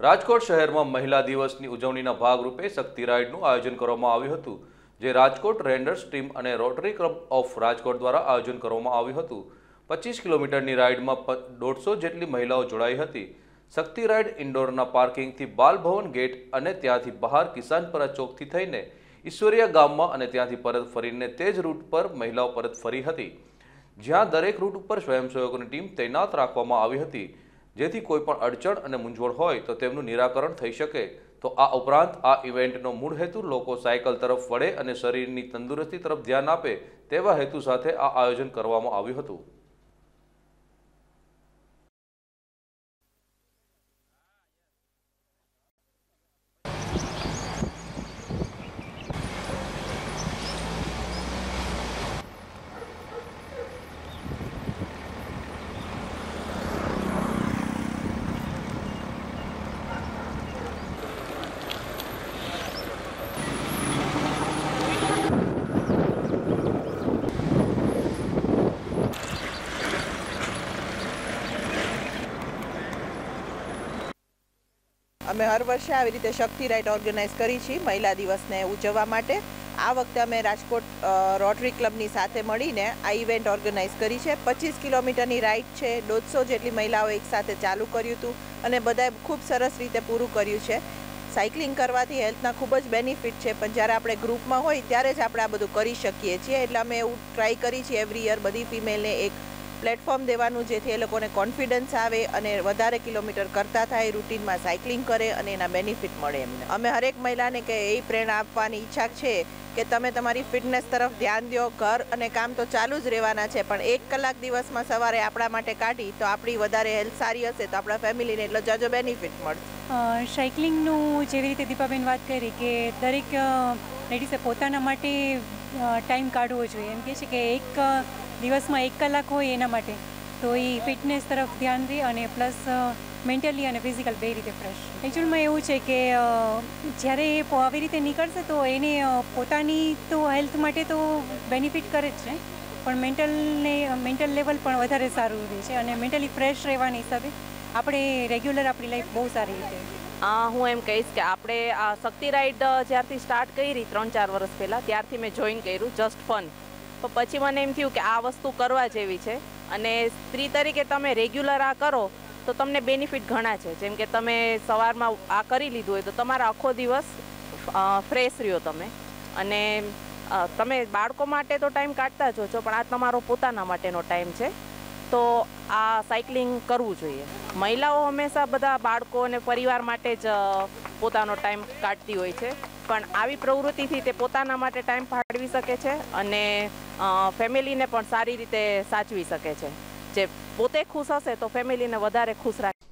રાજકોટ શહેરમાં મહિલા દિવસની ઉજવણીના ભાગરૂપે શક્તિ રાઇડનું આયોજન કરવામાં આવ્યું હતું, જે રાજકોટ રેન્ડર્સ ટીમ અને રોટરી ક્લબ ઓફ રાજકોટ દ્વારા આયોજન કરવામાં આવ્યું હતું. પચીસ કિલોમીટરની રાઇડમાં દોઢસો જેટલી મહિલાઓ જોડાઈ હતી. શક્તિ રાઇડ ઇન્ડોરના પાર્કિંગથી બાલભવન ગેટ અને ત્યાંથી બહાર કિસાનપરા ચોકથી થઈને ઈશ્વરિયા ગામમાં અને ત્યાંથી પરત ફરીને તે જ રૂટ પર મહિલાઓ પરત ફરી હતી. જ્યાં દરેક રૂટ ઉપર સ્વયંસેવકોની ટીમ તૈનાત રાખવામાં આવી હતી. જેથી કોઈ પણ અડચણ અને મૂંઝવણ હોય તો તેમનું નિરાકરણ થઈ શકે. તો આ ઉપરાંત આ ઇવેન્ટનો મૂળ હેતુ લોકો સાયકલ તરફ વળે અને શરીરની તંદુરસ્તી તરફ ધ્યાન આપે તેવા હેતુ સાથે આ આયોજન કરવામાં આવ્યું હતું. અમે હર વર્ષે આવી રીતે શક્તિ રાઇડ ઓર્ગેનાઇઝ કરી છીએ મહિલા દિવસને ઉજવવા માટે. આ વખતે અમે રાજકોટ રોટરી ક્લબની સાથે મળીને આ ઇવેન્ટ ઓર્ગેનાઇઝ કરી છે. પચીસ કિલોમીટરની રાઇડ છે. દોઢસો જેટલી મહિલાઓ એકસાથે ચાલુ કર્યું હતું અને બધાએ ખૂબ સરસ રીતે પૂરું કર્યું છે. સાયકલિંગ કરવાથી હેલ્થના ખૂબ જ બેનિફિટ છે, પણ જ્યારે આપણે ગ્રુપમાં હોય ત્યારે જ આપણે આ બધું કરી શકીએ છીએ. એટલે અમે એવું ટ્રાય કરી છીએ એવરી યર બધી ફિમેલને એક પ્લેટફોર્મ દેવાનું, જેથી એ લોકોને કોન્ફિડન્સ આવે અને વધારે કિલોમીટર કરતા થાય, રૂટીનમાં સાયકલિંગ કરે અને એના બેનિફિટ મળે એમને. અમે હરેક મહિલાને કે એ પ્રેરણા આપવાની ઈચ્છા છે કે તમે તમારી ફિટનેસ તરફ ધ્યાન દો, ઘર અને કામ તો ચાલુ જ રહેવાના છે, પણ એક કલાક દિવસમાં સવારે આપણા માટે કાઢી તો આપણી વધારે હેલ્થ સારી હશે તો આપણા ફેમિલીને એટલો જાજો બેનિફિટ મળશે. સાયકલિંગનું જેવી રીતે દીપાબેન વાત કરી કે દરેક લેડીઝે પોતાના માટે ટાઈમ કાઢવો જોઈએ. એમ કહે છે કે એક દિવસમાં એક કલાક હોય એના માટે. તો એ ફિટનેસ તરફ ધ્યાન દે અને પ્લસ મેન્ટલી અને ફિઝિકલ બે રીતે ફ્રેશ એકચ્યુઅલમાં એવું છે કે જ્યારે એ આવી રીતે નીકળશે તો એને પોતાની તો હેલ્થ માટે તો બેનિફિટ કરે જ છે. પણ મેન્ટલને મેન્ટલ લેવલ પણ વધારે સારું રહે છે અને મેન્ટલી ફ્રેશ રહેવાના હિસાબે આપણે રેગ્યુલર આપણી લાઈફ બહુ સારી રીતે હું એમ કહીશ કે આપણે આ શક્તિ રાઈડ જ્યારથી સ્ટાર્ટ કરી ત્રણ ચાર વર્ષ પહેલાં, ત્યારથી મેં જોઈન કર્યું જસ્ટ ફન પણ પછી મને એમ થયું કે આ વસ્તુ કરવા જેવી છે. અને સ્ત્રી તરીકે તમે રેગ્યુલર આ કરો, તો તમને બેનિફિટ ઘણા છે. જેમ કે તમે સવારમાં આ કરી લીધું હોય તો તમારો આખો દિવસ ફ્રેશ રહ્યો તમે. અને તમે બાળકો માટે તો ટાઈમ કાઢતા જ છો, પણ આ તમારો પોતાના માટેનો ટાઈમ છે. તો આ સાયકલિંગ કરવું જોઈએ. મહિલાઓ હંમેશા બધા બાળકો અને પરિવાર માટે જ પોતાનો ટાઈમ કાઢતી હોય છે. પણ આવી પ્રવૃત્તિથી તે પોતાના માટે ટાઈમ ફાળવી શકે છે અને ફેમિલીને પણ સારી રીતે સાચવી શકે છે. જે પોતે ખુશ હશે તો ફેમિલીને વધારે ખુશ રાખે.